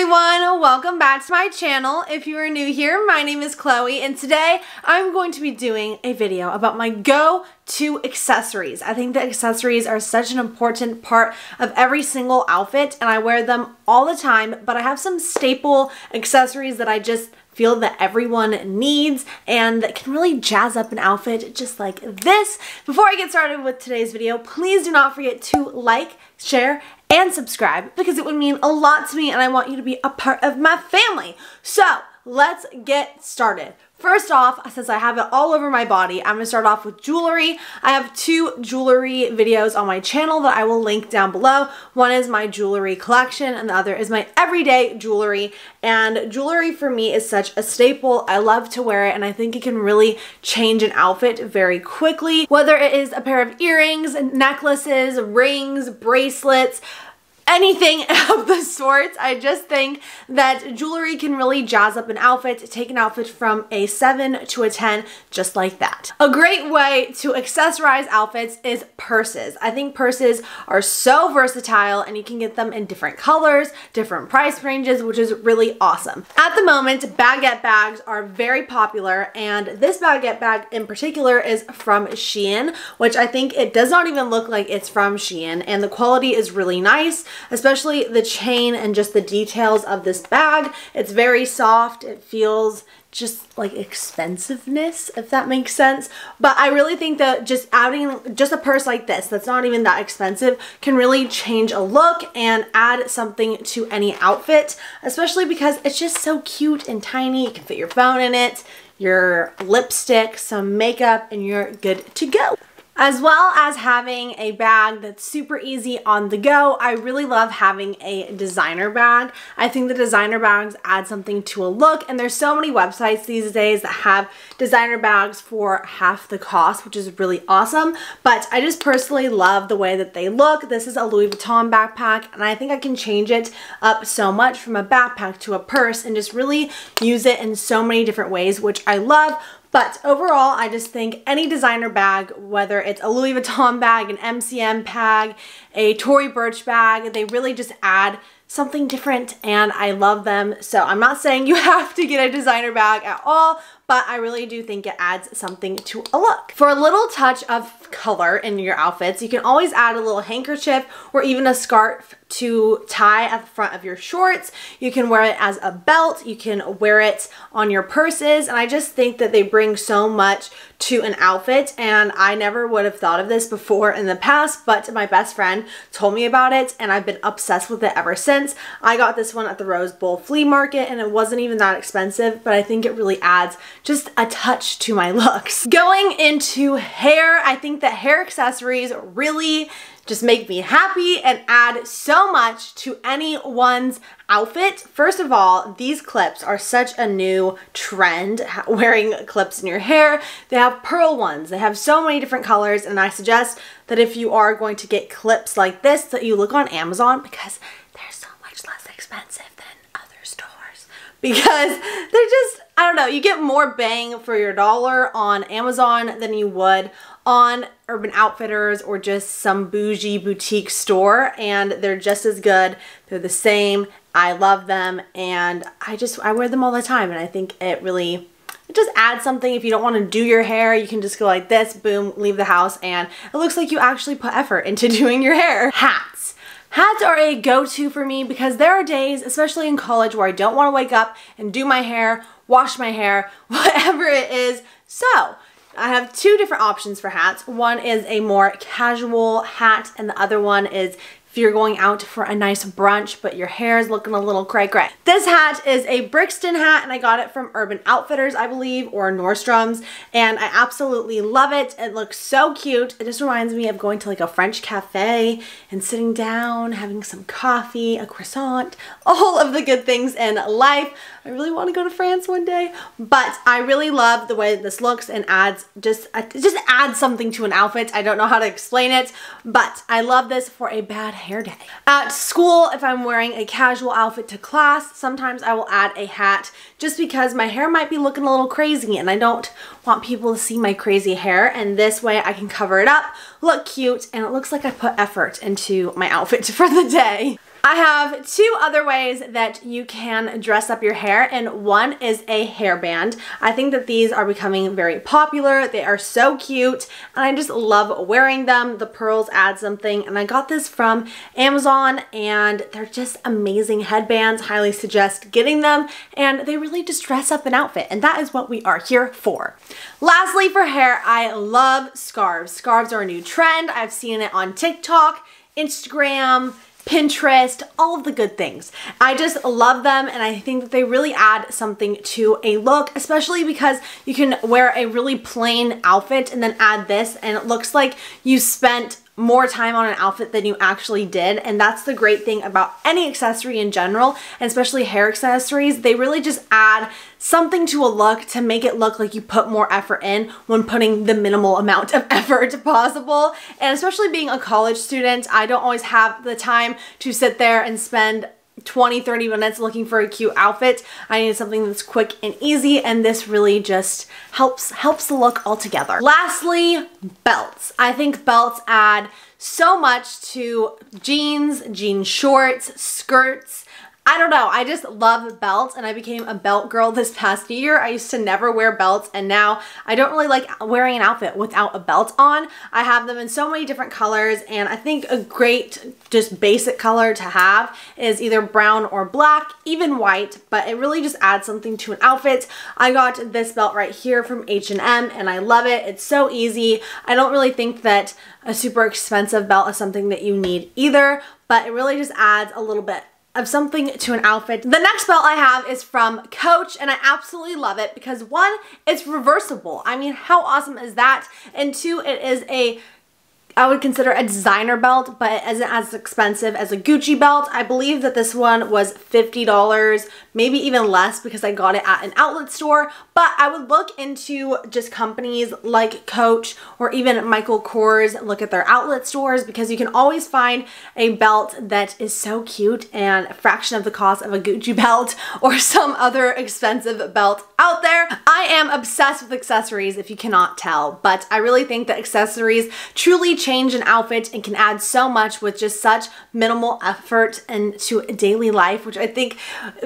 everyone, welcome back to my channel. If you are new here, my name is Chloe and today I'm going to be doing a video about my go-to accessories. I think that accessories are such an important part of every single outfit and I wear them all the time, but I have some staple accessories that I just feel that everyone needs and that can really jazz up an outfit just like this. Before I get started with today's video, please do not forget to like, share, and subscribe because it would mean a lot to me and I want you to be a part of my family. So let's get started. First off, since I have it all over my body, I'm gonna start off with jewelry. I have two jewelry videos on my channel that I will link down below. One is my jewelry collection and the other is my everyday jewelry. And jewelry for me is such a staple. I love to wear it and I think it can really change an outfit very quickly. Whether it is a pair of earrings, necklaces, rings, bracelets, anything of the sorts. I just think that jewelry can really jazz up an outfit, take an outfit from a 7 to a 10, just like that. A great way to accessorize outfits is purses. I think purses are so versatile and you can get them in different colors, different price ranges, which is really awesome. At the moment, baguette bags are very popular and this baguette bag in particular is from Shein, which I think it does not even look like it's from Shein and the quality is really nice especially the chain and just the details of this bag. It's very soft. It feels just like expensiveness, if that makes sense. But I really think that just adding just a purse like this, that's not even that expensive, can really change a look and add something to any outfit, especially because it's just so cute and tiny. You can fit your phone in it, your lipstick, some makeup, and you're good to go as well as having a bag that's super easy on the go. I really love having a designer bag. I think the designer bags add something to a look and there's so many websites these days that have designer bags for half the cost, which is really awesome. But I just personally love the way that they look. This is a Louis Vuitton backpack and I think I can change it up so much from a backpack to a purse and just really use it in so many different ways, which I love. But overall, I just think any designer bag, whether it's a Louis Vuitton bag, an MCM bag, a Tory Burch bag, they really just add something different and I love them. So I'm not saying you have to get a designer bag at all, but I really do think it adds something to a look. For a little touch of color in your outfits, you can always add a little handkerchief or even a scarf to tie at the front of your shorts. You can wear it as a belt. You can wear it on your purses. And I just think that they bring so much to an outfit. And I never would have thought of this before in the past, but my best friend told me about it and I've been obsessed with it ever since. I got this one at the Rose Bowl flea market and it wasn't even that expensive, but I think it really adds just a touch to my looks. Going into hair, I think that hair accessories really just make me happy and add so much to anyone's outfit. First of all, these clips are such a new trend, wearing clips in your hair. They have pearl ones. They have so many different colors and I suggest that if you are going to get clips like this that you look on Amazon because they're so much less expensive than other stores because they're just I don't know, you get more bang for your dollar on Amazon than you would on Urban Outfitters or just some bougie boutique store and they're just as good. They're the same. I love them and I just, I wear them all the time and I think it really, it just adds something. If you don't want to do your hair, you can just go like this, boom, leave the house and it looks like you actually put effort into doing your hair. Hats. Hats are a go-to for me because there are days, especially in college, where I don't want to wake up and do my hair wash my hair, whatever it is. So I have two different options for hats. One is a more casual hat and the other one is you're going out for a nice brunch but your hair is looking a little cray cray. This hat is a Brixton hat and I got it from Urban Outfitters I believe or Nordstrom's and I absolutely love it. It looks so cute. It just reminds me of going to like a French cafe and sitting down having some coffee, a croissant, all of the good things in life. I really want to go to France one day, but I really love the way this looks and adds just, uh, just adds something to an outfit. I don't know how to explain it, but I love this for a bad hair day. At school, if I'm wearing a casual outfit to class, sometimes I will add a hat just because my hair might be looking a little crazy and I don't want people to see my crazy hair and this way I can cover it up, look cute, and it looks like I put effort into my outfit for the day. I have two other ways that you can dress up your hair and one is a hairband. I think that these are becoming very popular. They are so cute and I just love wearing them. The pearls add something and I got this from Amazon and they're just amazing headbands. Highly suggest getting them and they really just dress up an outfit and that is what we are here for. Lastly for hair, I love scarves. Scarves are a new trend. I've seen it on TikTok, Instagram, Pinterest, all of the good things. I just love them and I think that they really add something to a look, especially because you can wear a really plain outfit and then add this and it looks like you spent more time on an outfit than you actually did. And that's the great thing about any accessory in general and especially hair accessories. They really just add something to a look to make it look like you put more effort in when putting the minimal amount of effort possible. And especially being a college student I don't always have the time to sit there and spend 20 30 minutes looking for a cute outfit. I need something that's quick and easy and this really just helps helps the look altogether. Lastly belts. I think belts add so much to jeans jean shorts skirts I don't know. I just love belts and I became a belt girl this past year. I used to never wear belts and now I don't really like wearing an outfit without a belt on. I have them in so many different colors and I think a great just basic color to have is either brown or black, even white, but it really just adds something to an outfit. I got this belt right here from H&M and I love it. It's so easy. I don't really think that a super expensive belt is something that you need either, but it really just adds a little bit of something to an outfit. The next belt I have is from Coach and I absolutely love it because one, it's reversible. I mean, how awesome is that? And two, it is a I would consider a designer belt, but it isn't as expensive as a Gucci belt. I believe that this one was $50, maybe even less because I got it at an outlet store, but I would look into just companies like Coach or even Michael Kors, look at their outlet stores because you can always find a belt that is so cute and a fraction of the cost of a Gucci belt or some other expensive belt out there. I am obsessed with accessories if you cannot tell, but I really think that accessories truly change an outfit and can add so much with just such minimal effort into daily life, which I think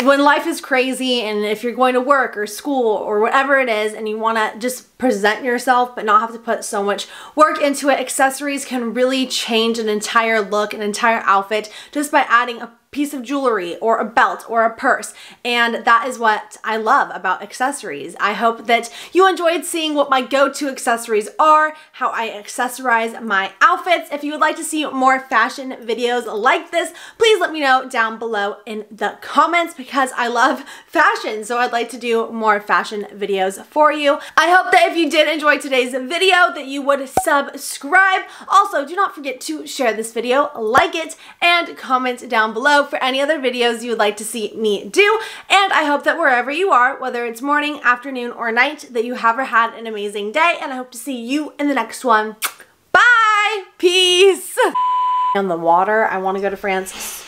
when life is crazy and if you're going to work or school or whatever it is and you want to just present yourself but not have to put so much work into it, accessories can really change an entire look, an entire outfit just by adding a piece of jewelry or a belt or a purse. And that is what I love about accessories. I hope that you enjoyed seeing what my go-to accessories are, how I accessorize my outfits. If you would like to see more fashion videos like this, please let me know down below in the comments because I love fashion. So I'd like to do more fashion videos for you. I hope that if you did enjoy today's video that you would subscribe. Also, do not forget to share this video, like it, and comment down below for any other videos you would like to see me do. And I hope that wherever you are, whether it's morning, afternoon, or night, that you have or had an amazing day. And I hope to see you in the next one. Bye! Peace! On the water, I want to go to France